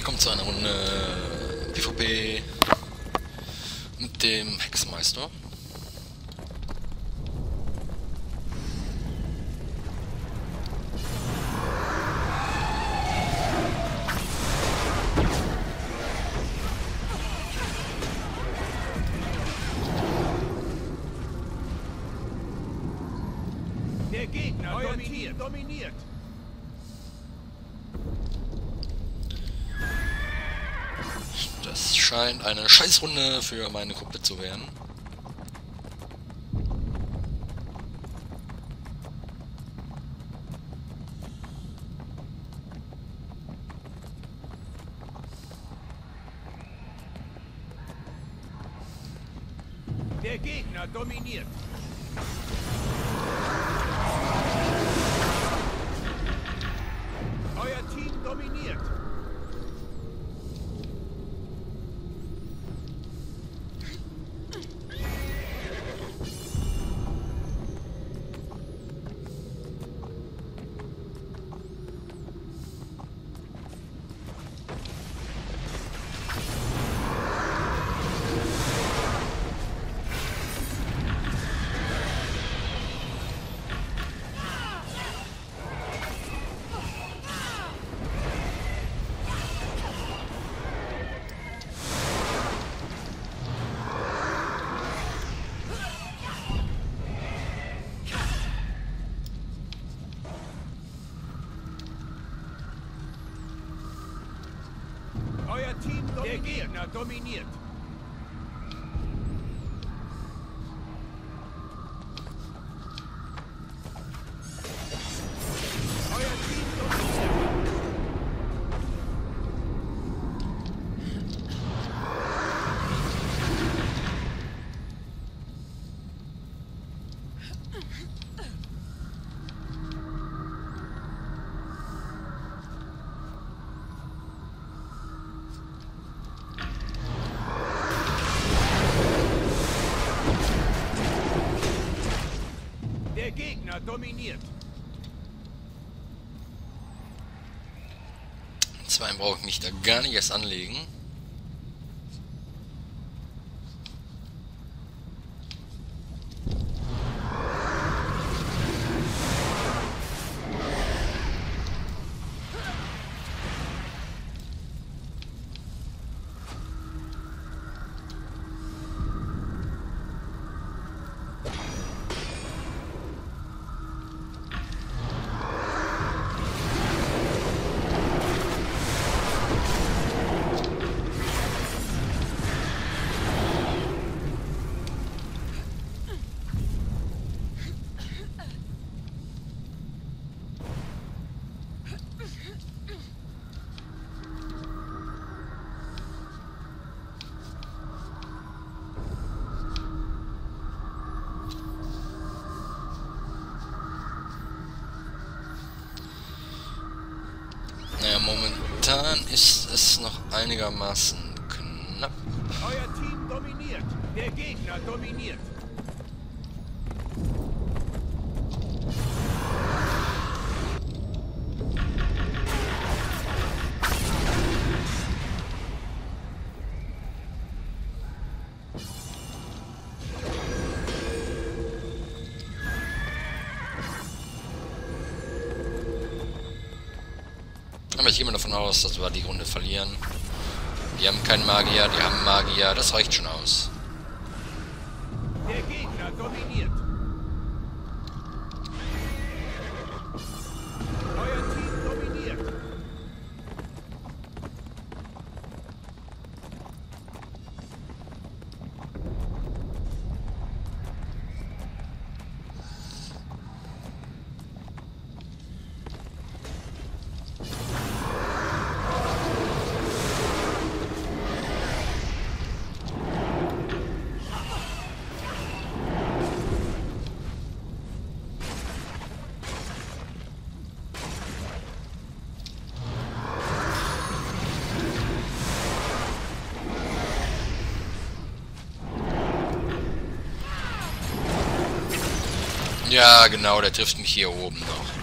willkommen zu einer Runde PvP mit dem Hexenmeister. Der Gegner dominiert. Dominiert. Das scheint eine Scheißrunde für meine Gruppe zu werden. Der Gegner dominiert. Dominiert. Dominiert. Zwei brauche ich mich da gar nicht erst anlegen. Momentan ist es noch einigermaßen knapp. Euer Team dominiert. Der Gegner dominiert. Aber ich gehe mal davon aus, dass wir die Runde verlieren. Die haben keinen Magier, die haben Magier, das reicht schon aus. Ja, genau, der trifft mich hier oben noch.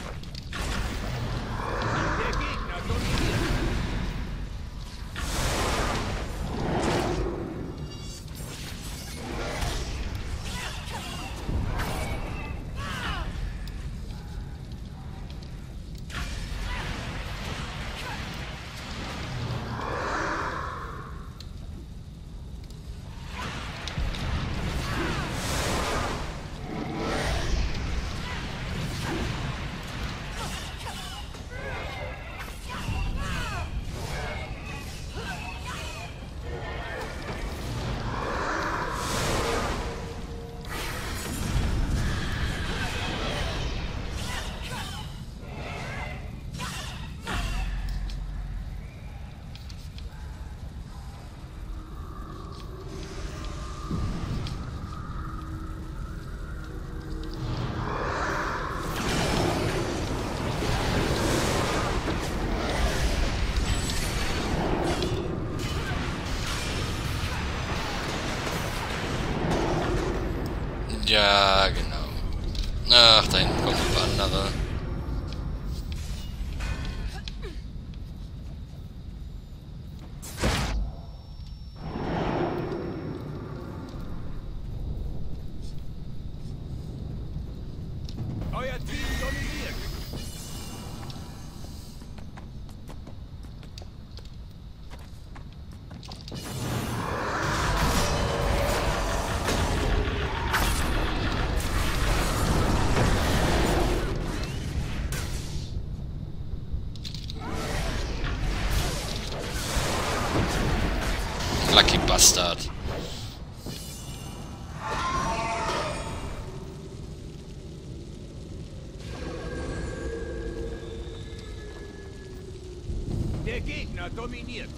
Der Gegner dominiert.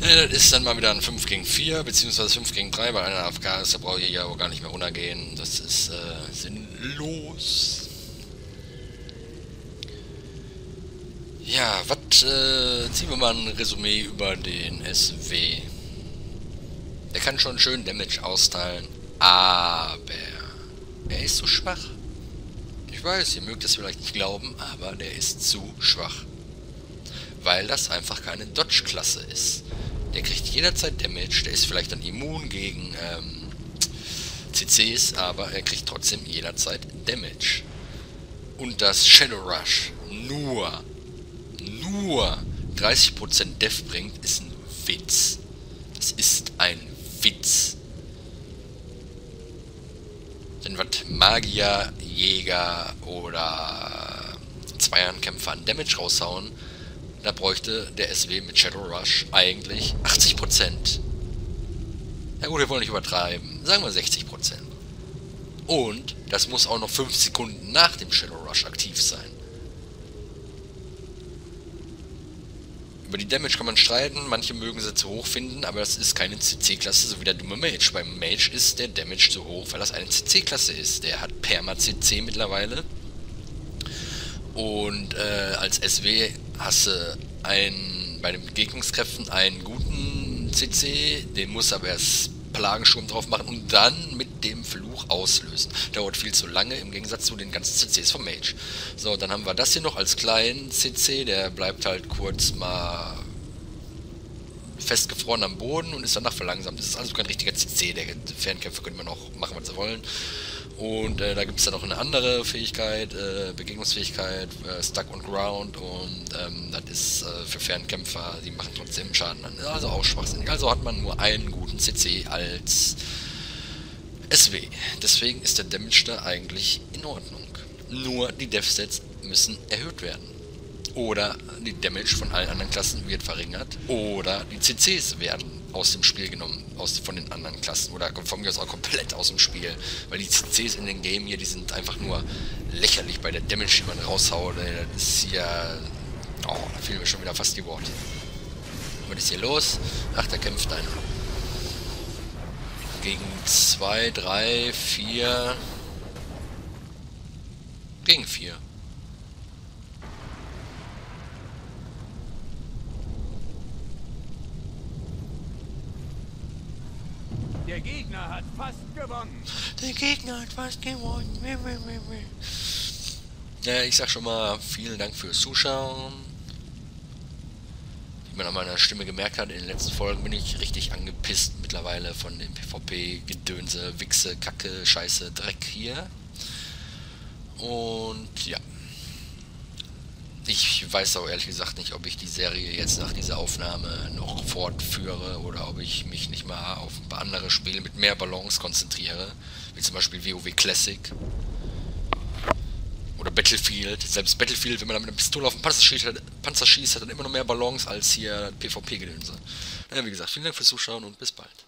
Das ist dann mal wieder ein 5 gegen 4, beziehungsweise 5 gegen 3, weil einer AFK ist, da brauche ich ja auch gar nicht mehr runtergehen. Das ist äh, sinnlos. Ja, was äh, ziehen wir mal ein Resümee über den SW. Der kann schon schön Damage austeilen, aber er ist zu schwach. Ich weiß, ihr mögt es vielleicht nicht glauben, aber der ist zu schwach. Weil das einfach keine Dodge-Klasse ist. Der kriegt jederzeit Damage, der ist vielleicht dann immun gegen ähm, CCs, aber er kriegt trotzdem jederzeit Damage. Und das Shadow Rush nur nur 30% Def bringt, ist ein Witz. Das ist ein Witz. Denn was Magier, Jäger oder Zweihandkämpfer an Damage raushauen, da bräuchte der SW mit Shadow Rush eigentlich 80%. Ja gut, wir wollen nicht übertreiben. Sagen wir 60%. Und das muss auch noch 5 Sekunden nach dem Shadow Rush aktiv sein. Über die Damage kann man streiten, manche mögen sie zu hoch finden, aber das ist keine CC-Klasse, so wie der dumme Mage. Beim Mage ist der Damage zu hoch, weil das eine CC-Klasse ist. Der hat Perma-CC mittlerweile. Und äh, als SW hast du ein, bei den Begegnungskräften einen guten CC, den muss aber erst Plagensturm drauf machen und dann mit dem Fluch auslösen. Dauert viel zu lange im Gegensatz zu den ganzen CCs vom Mage. So, dann haben wir das hier noch als kleinen CC, der bleibt halt kurz mal festgefroren am Boden und ist danach verlangsamt. Das ist also kein richtiger CC, der Fernkämpfer können wir noch machen, was sie wollen. Und äh, da gibt es dann noch eine andere Fähigkeit, äh, Begegnungsfähigkeit, äh, Stuck on Ground und ähm, das ist äh, für Fernkämpfer, die machen trotzdem Schaden an. Also auch schwachsinnig. Also hat man nur einen guten CC als SW. Deswegen ist der Damage da eigentlich in Ordnung. Nur die Death-Sets müssen erhöht werden. Oder die Damage von allen anderen Klassen wird verringert. Oder die CCs werden aus dem Spiel genommen, aus, von den anderen Klassen. Oder von mir aus auch komplett aus dem Spiel. Weil die CCs in den Game hier, die sind einfach nur lächerlich bei der Damage, die man raushaut. Das ist hier... Oh, da fehlen mir schon wieder fast die Worte. Was ist hier los? Ach, da kämpft einer. Gegen 2, 3, 4... Gegen 4. Der Gegner hat fast gewonnen. Der Gegner hat fast gewonnen. Ja, ich sag schon mal vielen Dank fürs Zuschauen. Wie man an meiner Stimme gemerkt hat, in den letzten Folgen bin ich richtig angepisst mittlerweile von dem PvP-Gedönse, Wichse, Kacke, Scheiße, Dreck hier. Und ja. Ich weiß auch ehrlich gesagt nicht, ob ich die Serie jetzt nach dieser Aufnahme noch fortführe oder ob ich mich nicht mal auf ein paar andere Spiele mit mehr Balance konzentriere, wie zum Beispiel WoW Classic oder Battlefield. Selbst Battlefield, wenn man da mit einer Pistole auf den Panzer schießt, hat, Panzer schießt, hat dann immer noch mehr Balance als hier PvP-Gedönse. Ja, wie gesagt, vielen Dank fürs Zuschauen und bis bald.